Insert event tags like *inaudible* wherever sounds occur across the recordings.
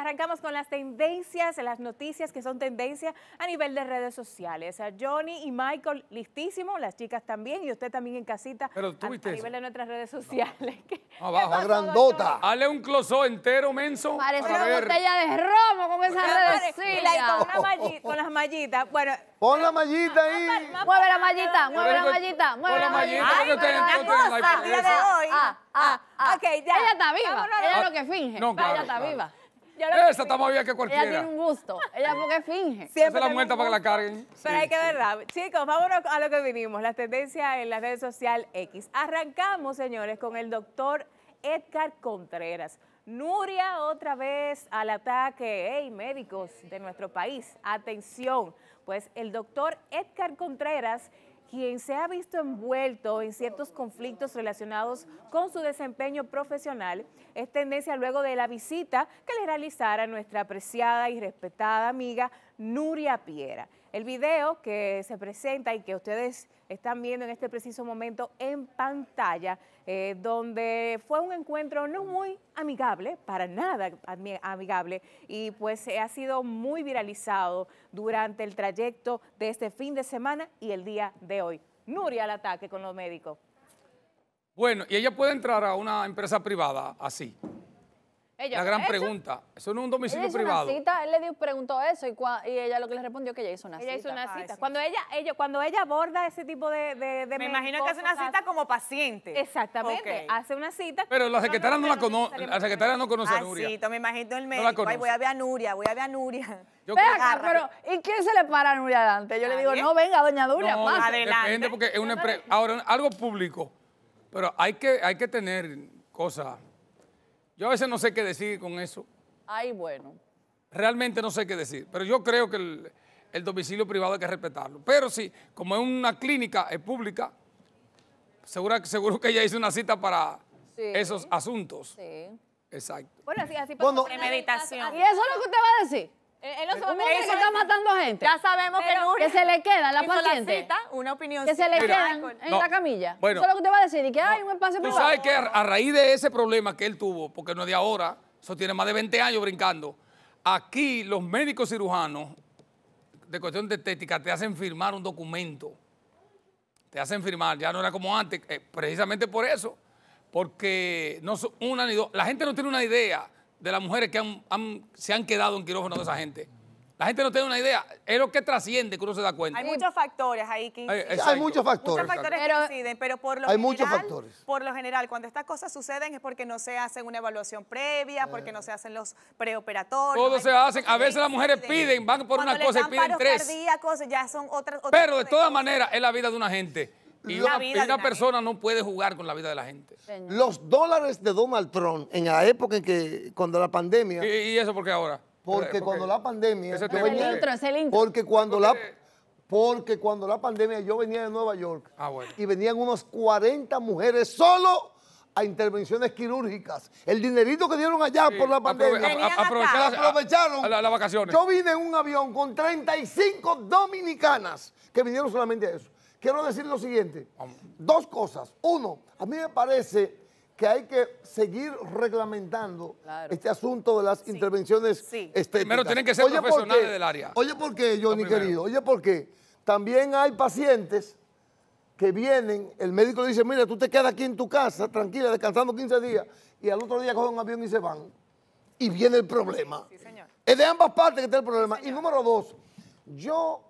arrancamos con las tendencias, las noticias que son tendencia a nivel de redes sociales. A Johnny y Michael, listísimo, las chicas también, y usted también en casita, Pero tú a, viste a eso. nivel de nuestras redes sociales. *laughs* ¿Qué- Abajo. pasó, grandota. Dale un closó entero, menso. Parece una ver. botella de romo con esa Y la- *laughs* y con, las mallitas. Bueno, Pon la mallita ahí. Mueve la mallita, mueve la mallita, mueve la mallita, en la cosa. el día de hoy. Ah, ah, ah. ok, ya. Ella está viva, ella es lo que finge. No, ella está viva. Esa está más bien que Ella cualquiera. tiene un gusto. Ella porque finge. Siempre es la muerta para que la carguen. Pero Sí. hay que verla. Chicos, vámonos a lo que vinimos, las tendencias en la red social X. Arrancamos, señores, con el doctor Edgar Contreras. Nuria otra vez al ataque. Hey, médicos de nuestro país, atención. Pues el doctor Edgar Contreras quien se ha visto envuelto en ciertos conflictos relacionados con su desempeño profesional, es tendencia luego de la visita que le realizara nuestra apreciada y respetada amiga Nuria Piera. El video que se presenta y que ustedes están viendo en este preciso momento en pantalla, eh, donde fue un encuentro no muy amigable, para nada ami- amigable, y pues ha sido muy viralizado durante el trayecto de este fin de semana y el día de hoy. Nuria al ataque con los médicos. Bueno, y ella puede entrar a una empresa privada así. Ella La gran ¿eso? pregunta. Eso no es un Ella domicilio hizo privado. una cita, él le dio- preguntó eso y, cua- y ella lo que le respondió que ella hizo una Ella cita. hizo una Ay, cita. Cuando ella, ella, cuando ella aborda ese tipo de, de, de Me imagino que hace una cita como paciente. Exactamente, hace una cita. Pero la secretaria no la conoce. La secretaria no conoce a Ay, Nuria. sí, me imagino el la médico. Ay, conoce. voy a ver a Nuria, voy a ver a Nuria. Yo Ve creo- acá, pero ¿y quién se le para a Nuria adelante? Yo le digo, no, venga, doña Nuria, No, pase. adelante. Depende porque es una Ahora, algo público. Pero hay que, hay que tener cosas. Yo a veces no sé qué decir con eso. Ay, bueno. Realmente no sé qué decir. Pero yo creo que el, el domicilio privado hay que respetarlo. Pero sí, como es una clínica, es pública, seguro, seguro que ella hizo una cita para Sí. esos asuntos. Sí. Exacto. Bueno, así, así pasó. Premeditación. ¿Y eso es lo que usted va a decir? No se va a ¿Un meter hombre que en está matando gente? Ya sabemos que Que se le queda la paciente. cita, una opinión. Que se le Mira. quedan en No, la camilla. bueno. Eso es lo que usted va a decir. Y que hay un espacio Tú privado. sabes que a, a raíz de ese problema que él tuvo, porque no es de ahora, eso tiene más de 20 años brincando, aquí los médicos cirujanos de cuestión de estética te hacen firmar un documento. Te hacen firmar, ya no era como antes, eh, precisamente por eso, porque no son una ni dos. La gente no tiene una idea de las mujeres que han- han- se han quedado en quirófano de esa gente. La gente no tiene una idea, es lo que trasciende que uno se da cuenta. Hay muchos factores ahí que inciden. Hay muchos factores. Muchos factores Pero- que inciden, pero por lo Hay general, muchos factores. por lo general, cuando estas cosas suceden es porque no se hacen una evaluación previa, porque no se hacen los preoperatorios. Todo hay se hacen. A veces las mujeres piden, van por Cuando una cosa y piden paros tres. cardíacos, ya son otras otro Pero de todas maneras es la vida de una gente. Y La una, vida una persona no puede jugar con la vida de la gente. Los dólares de Donald Trump en la época en que, cuando la pandemia, ¿Y, y eso por qué ahora? porque ¿Por cuando la pandemia, Ese yo venía- El intro, es el intro. porque cuando la, Porque- porque cuando la pandemia yo venía de Nueva York Ah, bueno. y venían unos 40 mujeres solo a intervenciones quirúrgicas. El dinerito que dieron allá Sí, por la aprove- pandemia. a- a- aprovecharon a- la- las vacaciones. Yo vine en un avión con 35 dominicanas que vinieron solamente a eso. Quiero decir lo siguiente, dos cosas. Uno, a mí me parece que hay que seguir reglamentando Claro. este asunto de las intervenciones Sí. estéticas. Primero tienen que ser ¿por profesionales del área. Oye, ¿por qué, Johnny querido? Oye, ¿por qué? También hay pacientes que vienen, el médico le dice, mira, tú te quedas aquí en tu casa, tranquila, descansando 15 días, y al otro día cogen un avión y se van. Y viene el problema. Sí, señor. Es de ambas partes que está el problema. y número dos, yo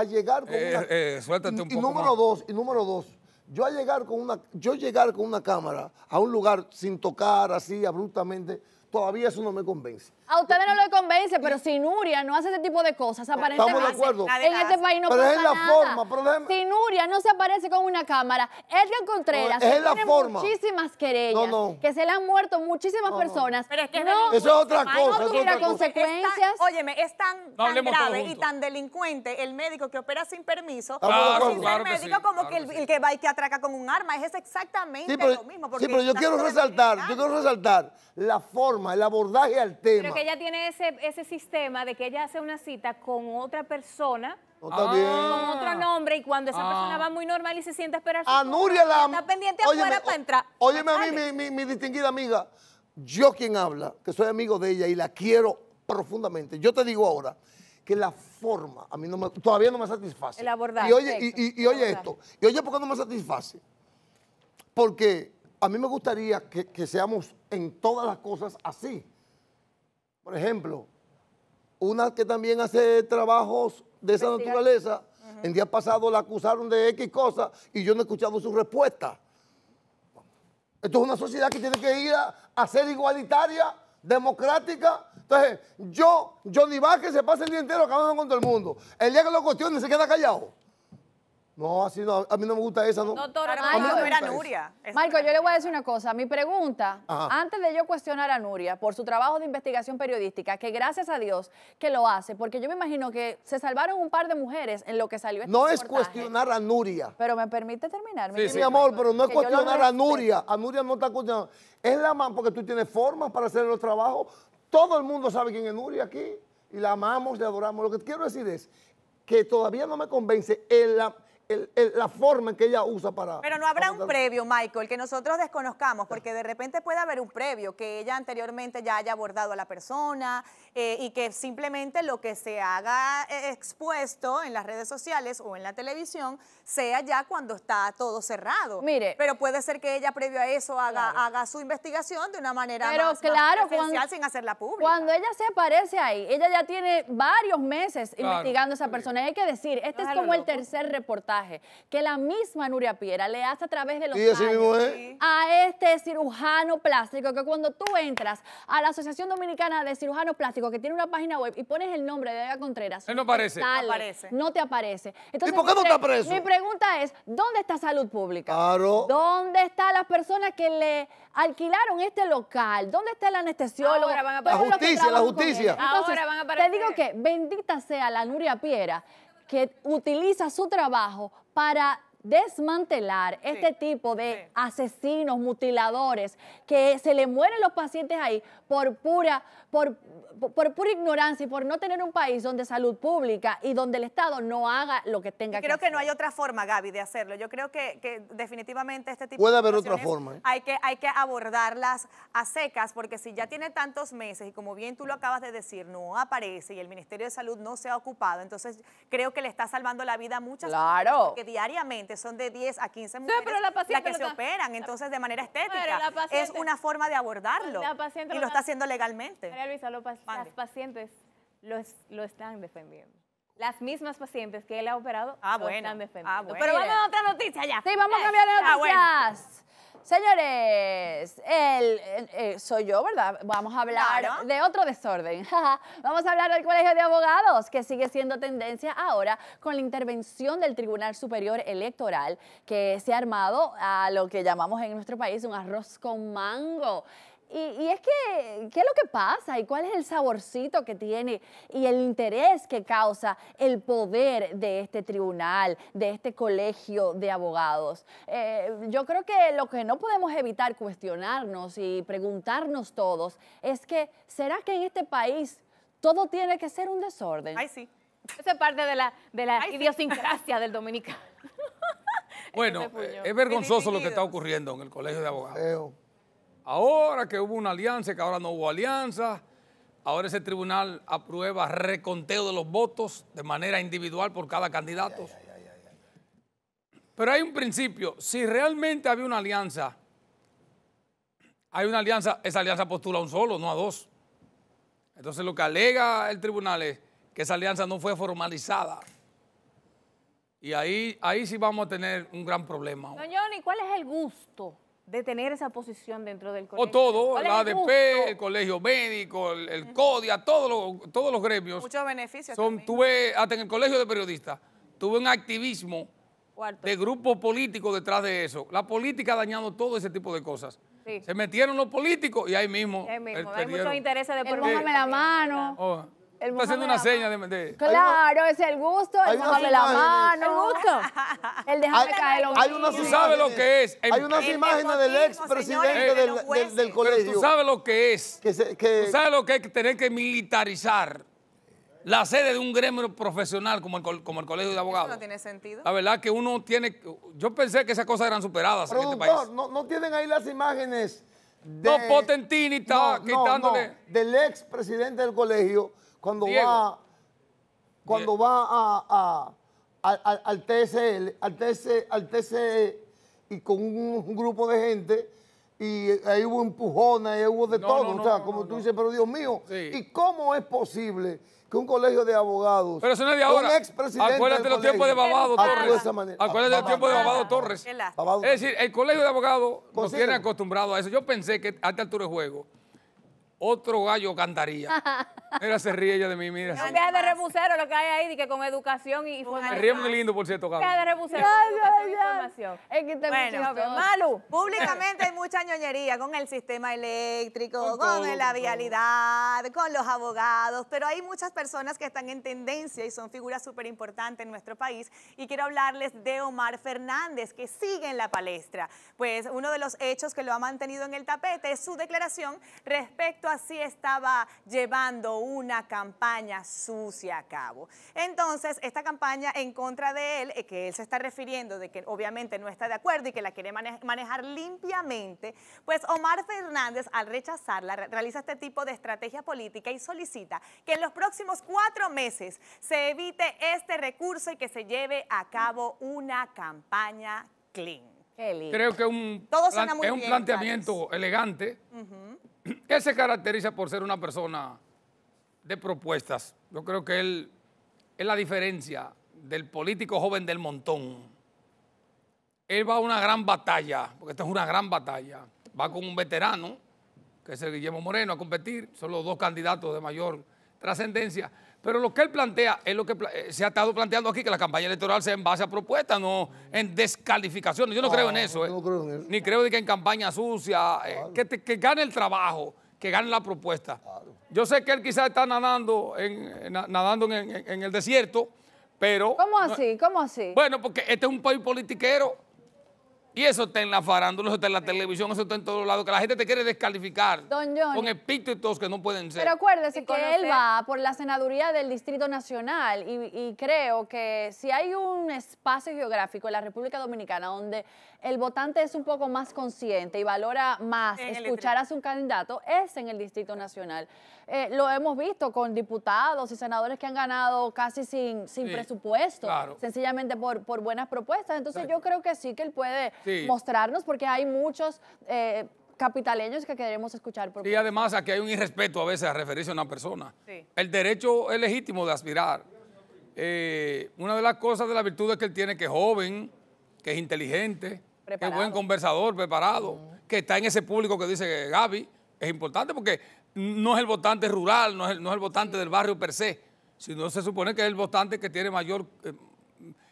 a llegar con Eh, una... eh, suéltate y, un y poco número más. dos, y número dos, yo a llegar con una, yo llegar con una cámara a un lugar sin tocar así abruptamente, todavía eso no me convence. A ustedes no les convence, pero si Nuria no hace ese tipo de cosas, aparentemente de acuerdo. en este país no Pero pasa es la nada. forma, pero Si Nuria no se aparece con una cámara, Edgar Contreras No, es la tiene forma. muchísimas querellas, No, no. que se le han muerto muchísimas No, no. personas. Pero es que no, Eso es otra cosa, no tuviera consecuencias. Es tan- óyeme, es tan, grave y tan delincuente el médico que opera sin permiso. Estamos de sin ser Claro que médico sí, como claro que el, que sí. el que va y que atraca con un arma. Es exactamente Sí, pero, lo mismo. sí, pero yo quiero resaltar, yo quiero resaltar la forma, el abordaje al tema. Que ella tiene ese, ese sistema de que ella hace una cita con otra persona, No está Ah. bien. con otro nombre, y cuando esa Ah. persona va muy normal y se siente a esperar su A turno, Nuria la... está pendiente Óyeme, afuera para entrar. Óyeme a mí, mi, mi- mi distinguida amiga. yo quien habla, que soy amigo de ella y la quiero profundamente, yo te digo ahora que la forma a mí no me- todavía no me satisface. El abordaje, Y oye, y, y- y el oye abordaje. esto, y oye por qué no me satisface. Porque a mí me gustaría que, que seamos en todas las cosas así. Por ejemplo, una que también hace trabajos de esa naturaleza, el día pasado la acusaron de X cosas y yo no he escuchado su respuesta. Esto es una sociedad que tiene que ir a, a ser igualitaria, democrática. Entonces, yo, Johnny Vázquez se pasa el día entero acabando con todo el mundo. El día que lo cuestione se queda callado. No, así no, a mí no me gusta esa, ¿no? Doctor, Claro, Marco, porque no era. Nuria. Marco, yo le voy a decir una cosa. Mi pregunta, Ajá. antes de yo cuestionar a Nuria por su trabajo de investigación periodística, que gracias a Dios que lo hace, porque yo me imagino que se salvaron un par de mujeres en lo que salió este No es cuestionar a Nuria. Pero me permite terminar. Sí, Sí, sí. mi amor, pero no es cuestionar a. Nuria. A Nuria no está cuestionando. Es la más porque tú tienes formas para hacer los trabajos. Todo el mundo sabe quién es Nuria aquí y la amamos, le adoramos. Lo que quiero decir es que todavía no me convence el- la, el- el- la forma en que ella usa para. Pero no habrá un previo, Michael, que nosotros desconozcamos, porque de repente puede haber un previo, que ella anteriormente ya haya abordado a la persona eh, y que simplemente lo que se haga eh, expuesto en las redes sociales o en la televisión sea ya cuando está todo cerrado. Mire. Pero puede ser que ella previo a eso haga, haga su investigación de una manera Pero más, más claro, presencial cuando- sin hacerla pública. Cuando ella se aparece ahí, ella ya tiene varios meses Claro. investigando a esa persona. Y hay que decir, este No es como el tercer reportaje que la misma Nuria Piera le hace a través de los Sí, años mismo es. a este cirujano plástico que cuando tú entras a la Asociación Dominicana de Cirujanos Plásticos que tiene una página web y pones el nombre de Eva Contreras, Él no te aparece. sale, No aparece. No te aparece. Entonces, por qué no mi está pre- preso? Mi pregunta es, ¿dónde está salud pública? Claro. ¿Dónde están las personas que le alquilaron este local? ¿Dónde está el anestesiólogo? Ahora van a Todos aparecer. los que La justicia, la justicia. Entonces, Ahora van a Te aparecer. digo que bendita sea la Nuria Piera que utiliza su trabajo para desmantelar este tipo de sí. asesinos, mutiladores, que se le mueren los pacientes ahí por pura, por, por, pura ignorancia y por no tener un país donde salud pública y donde el Estado no haga lo que tenga que creo que hacer. no hay otra forma, Gaby, de hacerlo. Yo creo que, que definitivamente este tipo Puede de haber otra forma, ¿eh? Hay que, hay que abordarlas a secas, porque si ya tiene tantos meses, y como bien tú lo acabas de decir, no aparece y el Ministerio de Salud no se ha ocupado, entonces creo que le está salvando la vida a muchas Claro. mujeres, porque diariamente son de 10 a 15 mujeres pero la las paciente que se está- operan, entonces de manera estética. La es paciente- una forma de abordarlo. La paciente y lo está haciendo legalmente. María Luisa, lo las pacientes lo, es- lo están defendiendo. Las mismas pacientes que él ha operado Ah, lo bueno. están defendiendo. Ah, bueno. Pero vamos a otra noticia ya. Sí, vamos a Eh, cambiar de ah, bueno. Señores, el, el- eh, soy yo, ¿verdad? Vamos a hablar Claro. de otro desorden. *laughs* Vamos a hablar del Colegio de Abogados, que sigue siendo tendencia ahora con la intervención del Tribunal Superior Electoral, que se ha armado a lo que llamamos en nuestro país un arroz con mango. Y, y es que, ¿qué es lo que pasa? ¿Y cuál es el saborcito que tiene y el interés que causa el poder de este tribunal, de este colegio de abogados? Eh, yo creo que lo que no podemos evitar cuestionarnos y preguntarnos todos es que, ¿será que en este país todo tiene que ser un desorden? Ay, sí. Eso es parte de la, de la Ay, sí. idiosincrasia del dominicano. Bueno, es vergonzoso lo que está ocurriendo en el Colegio de Abogados. Ahora que hubo una alianza, que ahora no hubo alianza, ahora ese tribunal aprueba reconteo de los votos de manera individual por cada candidato. Pero hay un principio, si realmente había una alianza, hay una alianza, esa alianza postula a un solo, no a dos. Entonces lo que alega el tribunal es que esa alianza no fue formalizada. Y ahí, ahí sí vamos a tener un gran problema. Don Johnny, ¿cuál es el gusto de tener esa posición dentro del colegio? O todo, ¿Cuál es la el ADP, gusto? el colegio médico, el, el CODIA, todos los, todos los gremios. Muchos beneficios. Son, también. tuve, hasta en el colegio de periodistas, tuve un activismo Cuarto. de grupos políticos detrás de eso. La política ha dañado todo ese tipo de cosas. Sí. Se metieron los políticos y ahí mismo. Ahí mismo, eh, hay muchos intereses de por la mano. Oh, está haciendo una seña de... de- Claro, es el gusto, el mojame la mano. El gusto. El Hay- caer los hay unas Tú sabes lo que es. Hay unas El imágenes del expresidente señores, de del, del- del Pero Pero colegio. tú sabes lo que es. que se- que- Tú sabes lo que es tener que militarizar la sede de un gremio profesional como el, como el colegio de Eso abogados. no tiene sentido. La verdad que uno tiene, yo pensé que esas cosas eran superadas en este Productor, país. no, no tienen ahí las imágenes No, Potentini está no, no, quitándole- no, del ex presidente del colegio cuando Diego. va cuando Die- va a, a- al- al, al TSL, al, TC, al TCE y con un, un grupo de gente y ahí hubo empujones, ahí hubo de No, todo, no, o sea, no, como no, tú no. dices, pero Dios mío, Sí. ¿y cómo es posible que un colegio de abogados, Pero eso no es de un ahora. expresidente Acuérdate del los tiempos de Babado Torres. de esa manera? Acuérdate los tiempos de Babado Torres. Es decir, el colegio de abogados nos tiene acostumbrados a eso. Yo pensé que a esta altura de juego otro gallo cantaría. *laughs* Mira, se ríe ella de mí, mira. Es un viaje de rebusero lo que hay ahí, de que con educación y Se formación. ríe muy lindo, por cierto, Un viaje de Gaby. rebusero información. Es que está Bueno. Malu. Públicamente hay mucha ñoñería con el sistema eléctrico, Con con, todo, con la todo. vialidad, con los abogados, pero hay muchas personas que están en tendencia y son figuras súper importantes en nuestro país. Y quiero hablarles de Omar Fernández, que sigue en la palestra. Pues uno de los hechos que lo ha mantenido en el tapete es su declaración respecto a si estaba llevando una campaña sucia a cabo. Entonces, esta campaña en contra de él, eh, que él se está refiriendo de que obviamente no está de acuerdo y que la quiere mane- manejar limpiamente, pues Omar Fernández, al rechazarla, re- realiza este tipo de estrategia política y solicita que en los próximos cuatro meses se evite este recurso y que se lleve a cabo una campaña clean. Qué lindo. Creo que un Todo plan- suena muy es un bien, planteamiento elegante. Él se caracteriza por ser una persona de propuestas. Yo creo que él es la diferencia del político joven del montón. Él va a una gran batalla, porque esta es una gran batalla. Va con un veterano, que es el Guillermo Moreno, a competir. Son los dos candidatos de mayor trascendencia. Pero lo que él plantea es lo que eh, se ha estado planteando aquí, que la campaña electoral sea en base a propuestas, no en descalificaciones. Yo no, No, creo en eso. yo eh. no creo en eso. Ni creo de que en campaña sucia, eh, que, te- que gane el trabajo, que gane la propuesta. Yo sé que él quizás está nadando en, en- nadando en, en- en el desierto, pero... ¿Cómo no- así? ¿Cómo así? bueno, porque este es un país politiquero y eso está en la farándula, eso está en la televisión, eso está en todos lados, que la gente te quiere descalificar Don Johnny. con epítetos que no pueden ser. Pero acuérdese que él va por la senaduría del Distrito Nacional y, y creo que si hay un espacio geográfico en la República Dominicana donde el votante es un poco más consciente y valora más escuchar a su candidato, es en el Distrito Nacional. Eh, lo hemos visto con diputados y senadores que han ganado casi sin, sin Sí, presupuesto, claro. sencillamente por, por buenas propuestas. Entonces yo creo que sí que él puede Sí. mostrarnos porque hay muchos... eh, capitaleños que queremos escuchar por Y además aquí hay un irrespeto a veces a referirse a una persona. Sí. El derecho es legítimo de aspirar. Eh, una de las cosas de la virtud es que él tiene que es joven, que es inteligente, Preparado. buen conversador, preparado, que está en ese público que dice Gaby. Es importante porque no es el votante rural, no es el, no es el votante del barrio per se, sino se supone que es el votante que tiene mayor, eh,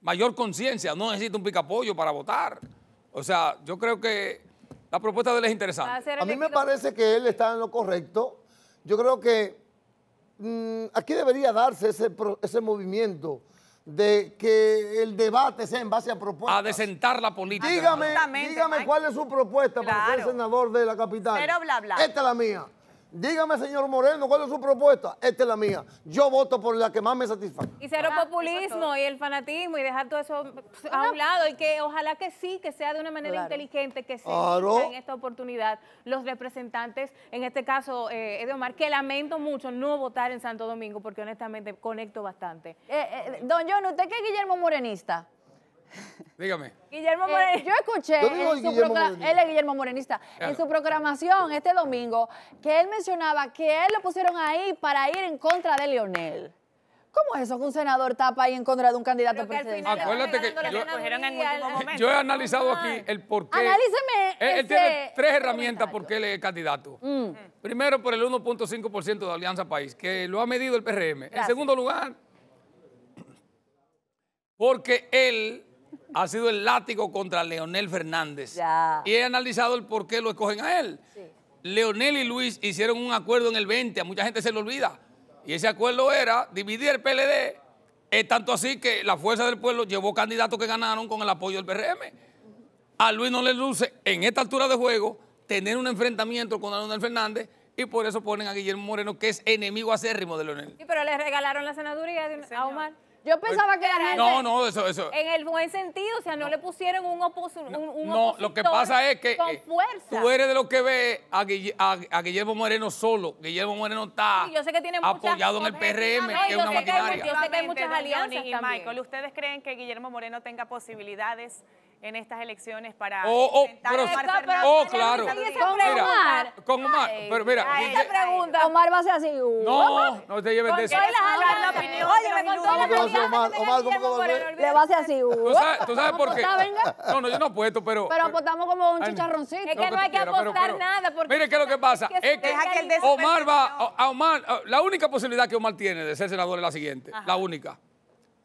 mayor conciencia, no necesita un picapollo para votar. O sea, yo creo que la propuesta de él es interesante. A mí me parece que él está en lo correcto. Yo creo que mm, aquí debería darse ese, pro- ese movimiento de que el debate sea en base a propuestas. A desentar la política. Dígame, dígame cuál es su propuesta para ser Claro. senador de la capital. Cero bla, bla. Esta es la mía. Dígame, señor Moreno, cuál es su propuesta. Esta es la mía. Yo voto por la que más me satisface. Y cero es populismo y el fanatismo y dejar todo eso pues, a un lado y que ojalá que sí, que sea de una manera Claro. inteligente, que se Claro. en esta oportunidad los representantes, en este caso eh, de Omar, que lamento mucho no votar en Santo Domingo porque honestamente conecto bastante. Eh, eh, don John, ¿usted qué es Guillermo Morenista? Dígame. Guillermo Eh, Moreno. yo escuché, en su Morenista. él es Guillermo Morenista, Claro. en su proclamación este domingo, que él mencionaba que él lo pusieron ahí para ir en contra de Leonel. ¿Cómo es eso que un senador tapa ahí en contra de un candidato presidencial? Acuérdate que yo- en. Yo he analizado aquí el por qué. Analíceme Él, tiene tres herramientas por qué él es candidato. Mm. Primero, por el 1.5% de Alianza País, que lo ha medido el PRM. En Gracias. segundo lugar, porque él ha sido el látigo contra Leonel Fernández. Ya. Y he analizado el por qué lo escogen a él. Leonel y Luis hicieron un acuerdo en el 20, a mucha gente se le olvida. Y ese acuerdo era dividir el PLD. Es tanto así que la Fuerza del Pueblo llevó candidatos que ganaron con el apoyo del PRM. A Luis no le luce en esta altura de juego tener un enfrentamiento con Leonel Fernández y por eso ponen a Guillermo Moreno, que es enemigo acérrimo de Leonel. Sí, pero le regalaron la senaduría a Omar. Yo pensaba que la gente... No, no, eso, eso. En el buen sentido, o sea, no, le pusieron un, oposo, un, un No, lo que opositor pasa es que con eh, fuerza. tú eres de los que ve a, Guille- a- a Guillermo Moreno solo. Guillermo Moreno está Sí, yo sé que tiene muchas- apoyado en el PRM, No, que es yo una sé que hay maquinaria. Yo sé que hay muchas alianzas y también. Michael, ¿ustedes creen que Guillermo Moreno tenga posibilidades en estas elecciones para Oh, oh, pero- a Omar Fernández? Oh, claro. esa Con Omar. Con Omar, Ay, pero mira, ay, esa pregunta. Omar va a ser así. uh, no, no te lleves de eso. La Oye, me contó ¿Cómo que va a ser Omar? Omar, ¿cómo que va a ser? Le va a hacer así. uh. ¿Tú sabes, tú sabes por qué? No, no, yo no apuesto, pero... Pero apostamos como un chicharroncito. Es que no hay que apostar nada, porque- Mire, ¿qué es lo que pasa? Es que Omar va... A Omar, la única posibilidad que Omar tiene de ser senador es la siguiente. La única.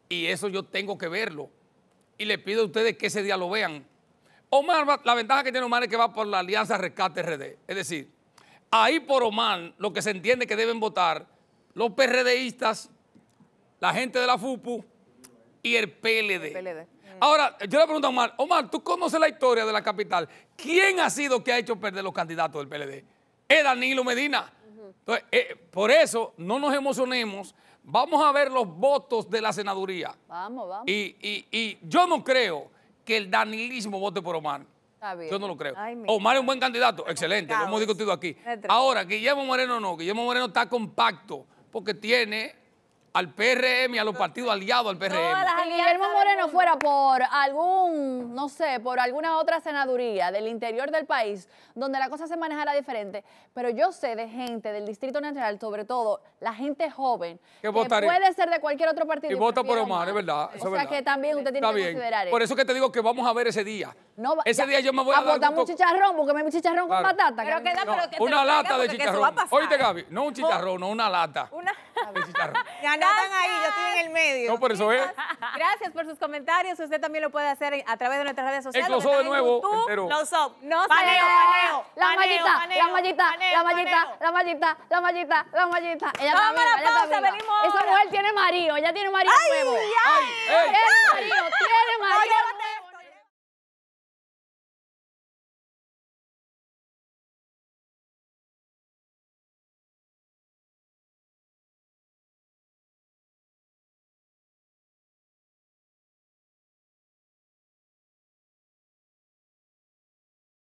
Y eso yo tengo que verlo. Y le pido a ustedes que ese día lo vean. Omar, la ventaja que tiene Omar es que va por la Alianza Rescate RD. Es decir, ahí por Omar lo que se entiende que deben votar los PRDistas, la gente de la FUPU y el PLD. PLD. Ahora, yo le pregunto a Omar, Omar, ¿tú conoces la historia de la capital? ¿Quién ha sido que ha hecho perder los candidatos del PLD? Es Danilo Medina. Entonces, eh, por eso, no nos emocionemos. Vamos a ver los votos de la senaduría. Vamos, vamos. Y, y- y yo no creo que el danilismo vote por Omar. Está bien. Yo no lo creo. Ay, Omar es un buen candidato, excelente, lo hemos discutido aquí. Ahora, Guillermo Moreno no, Guillermo Moreno está compacto porque tiene al PRM y a los partidos aliados al PRM. Las Si Guillermo Moreno fuera por algún, no sé, por alguna otra senaduría del interior del país, donde la cosa se manejara diferente, pero yo sé de gente del Distrito Nacional, sobre todo la gente joven, ¿Qué que votaría? puede ser de cualquier otro partido. Y vota por Omar, es verdad. eso o sea verdad. que también usted tiene Está que bien. considerar Por eso. eso que te digo que vamos a ver ese día. No, ese ya, día yo me voy a dar Apostamos gusto- chicharrón, porque me chicharrón con Claro. batata. Pero que- No, pero que una lata de eso a chicharrón. Oíste, Gaby, no un chicharrón, no una lata Una- de chicharrón. *laughs* Anotan ahí, yo estoy en el medio. No, por eso es. Gracias por sus comentarios. Usted también lo puede hacer a través de nuestras redes sociales. Enclosó que de están nuevo, entero. Close up. No paneo, paneo, La mallita, la mallita, la mallita, la mallita, la mallita, la mallita. Ella Vamos está a la pausa, venimos Esa mujer tiene marido, ella tiene marido nuevo. ¡Ay! ¡Ey! Tiene marido,